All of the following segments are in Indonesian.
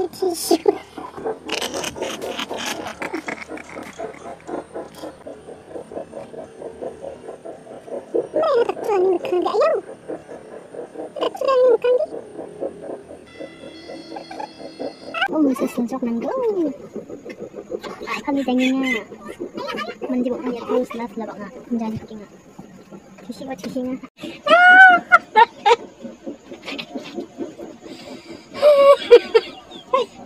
Oh, sesuatu nanggung. Kami menjemput punya terus lah selabak nak menjadi apa tisu ngah? Lucu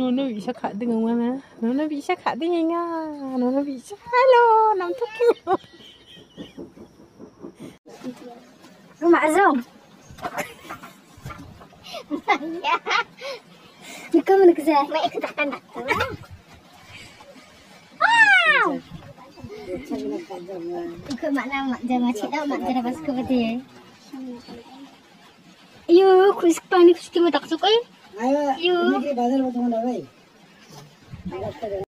Nono bisa kak dengan mana? Nono bisa kak dengan nga. Nono bisa. Halo, nam tu kyu. Rumah Azam. Ya. Ikaw mo nagsa. May ikot ka na. Wow! Ikut mak nama mak cik dah mak jara pas ke beti. Ayo, kus pani kus kita tak suka. ¿Qué pasa? ¿Qué pasa? ¿